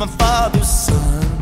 my father's son.